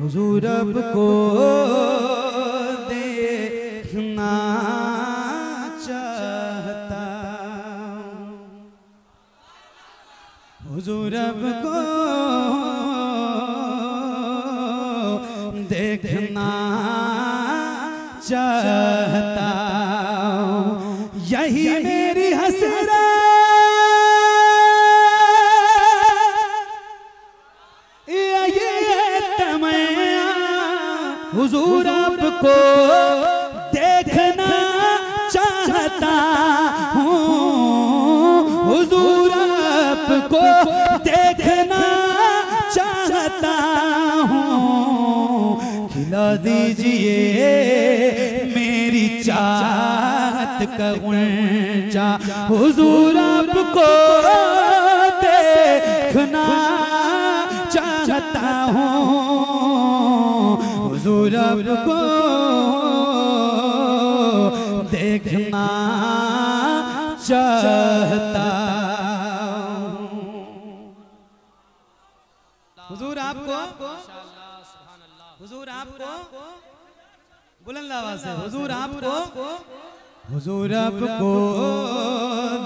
हुजूर अब को देखना चाहता हुजूर अब को देखना चाहता यही मेरी हुजूर आपको देखना चाहता हूँ। हुजूर आपको देखना चाहता हूँ। खिला दीजिए मेरी चाहत का गुंजा हुजूर आपको देखना चाहता हूँ। हुजूर आपको देखना चाहता हुजूर आपको? हुजूर आपको? बुलंद आवाज़ से हुजूर आपको? हुजूर आपको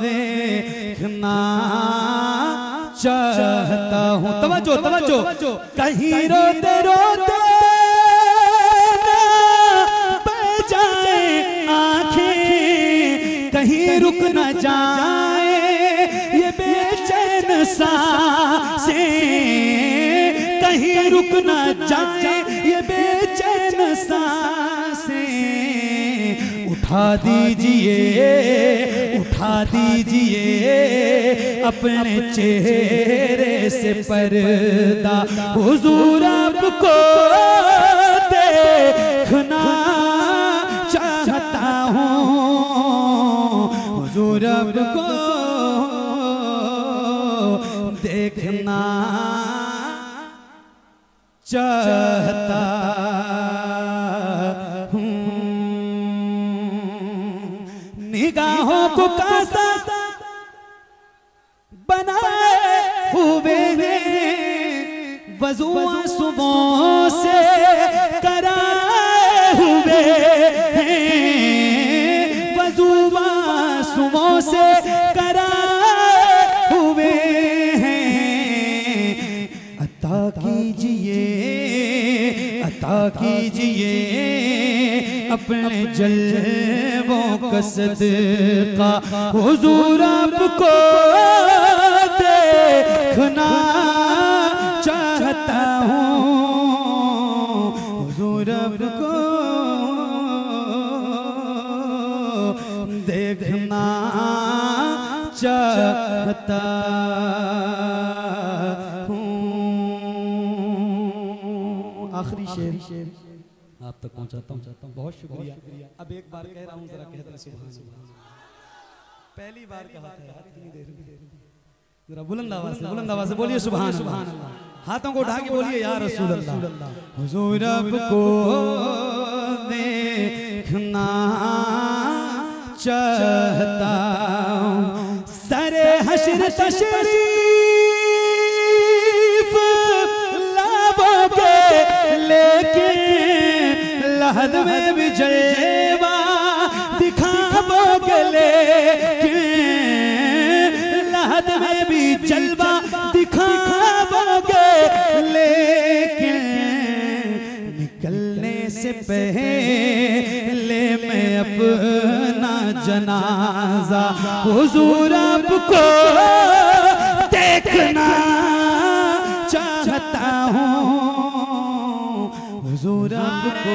देखना चाहता हूँ। तवज्जो तवज्जो। कहीं रोते रोते रुक न जाए, ये बेचैन साँसें कहीं रुक न जाए, ये बेचैन साँसें उठा दीजिए उठा दीजिए अपने चेहरे से पर्दा। हुजूर आपको आपको देखना चाहता हूँ। निगाहों को कासा बनाए हुए हैं। वजुआ सुबह से कीजिए अपने जलवों का सदका। हुजूर आपको देखना चाहता हूँ। हुजूर आपको देखना चाहता हूँ। आखिरी शेर। आप तक पहुंचाता हूँ। चाहता हूँ। बहुत शुक्रिया। अब एक बार कह रहा हूँ जरा कह दें सुभान अल्लाह। पहली बार कहा था यार इतनी देर जरा बुलंद आवाज़ से बुलंद आवाज़ से बोलिए सुबह सुबह हाथों को उठा के बोलिए या रसूल अल्लाह हुजूर आपको देखना चाहता हूँ। सरे हशर तशरीफ़ लहद में भी जलवा दिखाओगे लहद में भी जलवा दिखाओगे लेकिन निकलने से पहले मैं अपना जनाजा हुजूर आपको देखना चाहता हूँ। हुजूर आपको